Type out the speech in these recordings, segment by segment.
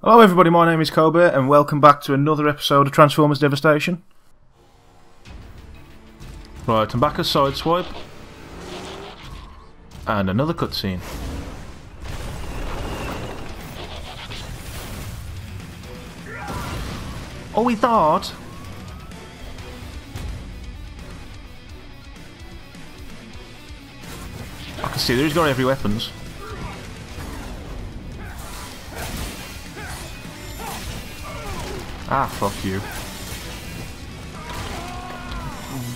Hello, everybody. My name is Colbert, and welcome back to another episode of Transformers Devastation. Right, I'm back as Sideswipe, and another cutscene. Oh, we thought. I can see there he's got every weapons. Ah, fuck you.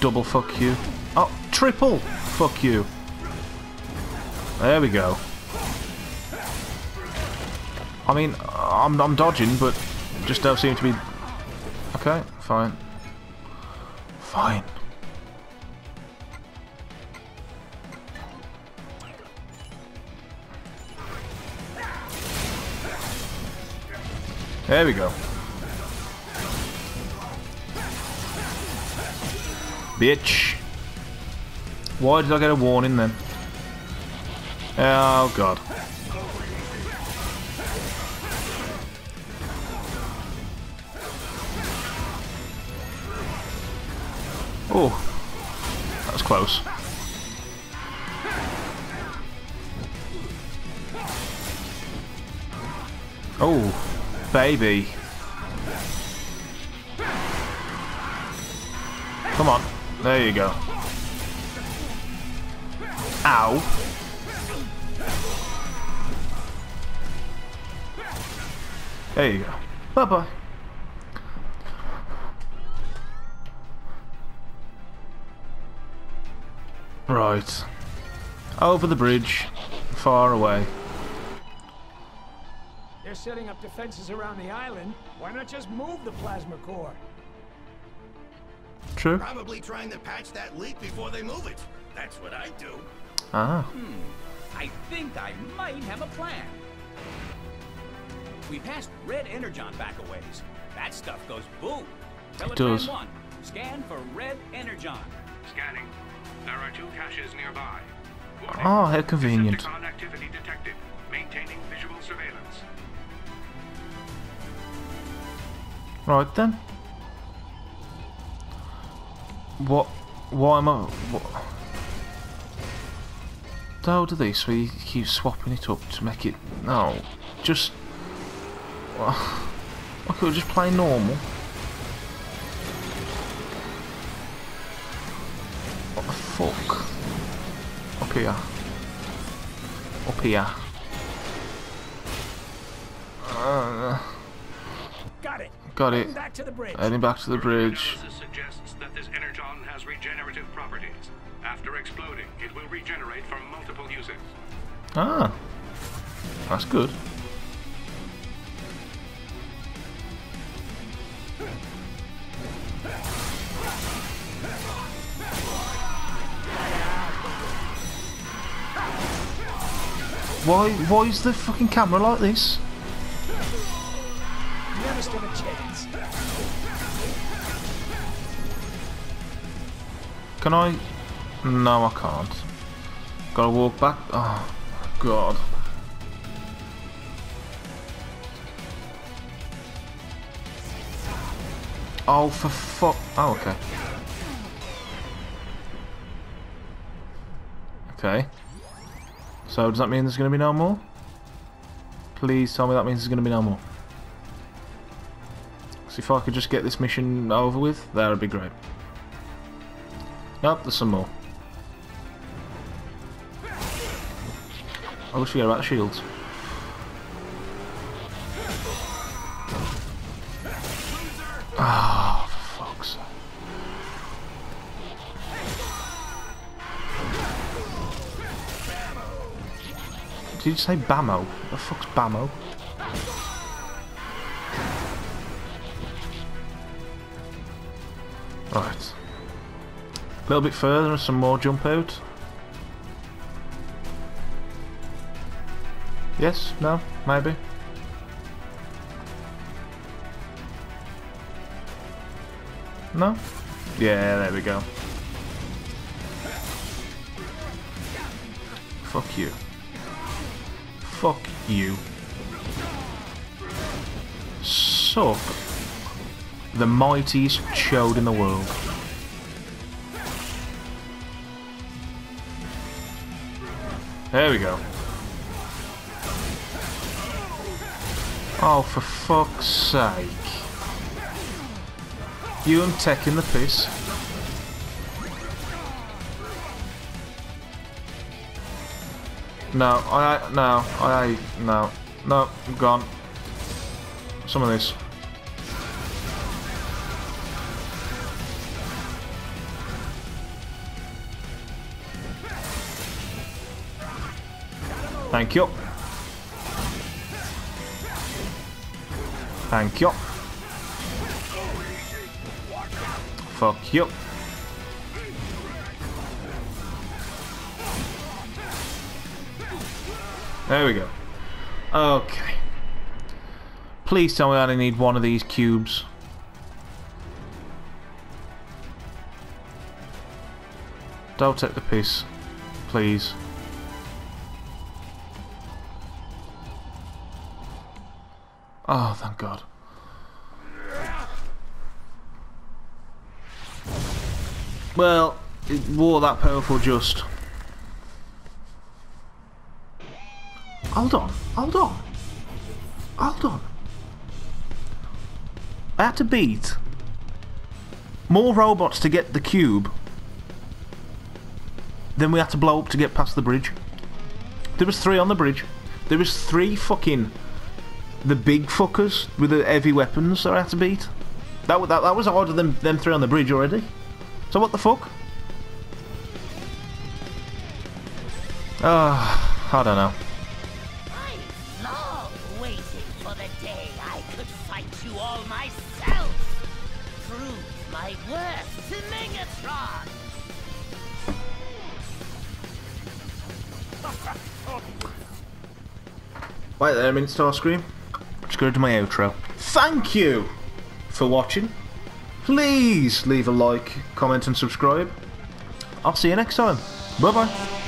Double fuck you. Oh, triple fuck you. There we go. I mean, I'm, I'm dodging, but just don't seem to be... Okay, fine. Fine. There we go. Bitch. Why did I get a warning then? Oh god. Oh, that was close. Oh, baby. There you go. Ow. There you go. Bye-bye. Right. Over the bridge. Far away. They're setting up defenses around the island. Why not just move the plasma core? True. Probably trying to patch that leak before they move it. That's what I do. Ah. Hmm. I think I might have a plan. We passed red energon back a ways. That stuff goes boom. Teletran does. 1, scan for red energon. Scanning. There are two caches nearby. Warning. Oh, how convenient. Decepticon activity detected. Maintaining visual surveillance. Right then. What? Why am I? What? How do this? We keep swapping it up to make it. No, just. I could just play normal. What the fuck? Up here. Up here. Uh, Got it. got it. Heading back to the bridge. Regenerative properties. After exploding, it will regenerate from multiple uses. Ah, that's good. Why? Why is the fucking camera like this? Can I? No, I can't. Gotta walk back. Oh, God. Oh, for fuck. Oh, okay. Okay. So, does that mean there's gonna be no more? Please tell me that means there's gonna be no more. So if I could just get this mission over with, that would be great. Nope, there's some more. I always forget about the shields. Ah, for fuck's. Did you say Bamo? What the fuck's Bamo? Right. A little bit further and some more jump out. Yes? No? Maybe? No? Yeah, there we go. Fuck you. Fuck you. suck the mightiest chode in the world. There we go. Oh, for fuck's sake. You and taking the piss. No, I, no, I, no, no, I'm gone. Some of this. Thank you. Thank you. Fuck you. There we go. Okay. Please tell me I only need one of these cubes. Don't take the piss. Please. Oh, thank God. Well, it wore that powerful just. Hold on, hold on. Hold on. I had to beat more robots to get the cube than we had to blow up to get past the bridge. There was three on the bridge. There was three fucking the big fuckers with the heavy weapons that I had to beat. That, that, that was harder than them three on the bridge already. So what the fuck? Ah, I don't know. I love waiting for the day I could fight you all myself. Prove my worth to Megatron. Wait there a minute, Starscream. Just go to my outro. Thank you for watching. Please leave a like, comment and subscribe. I'll see you next time. Bye bye.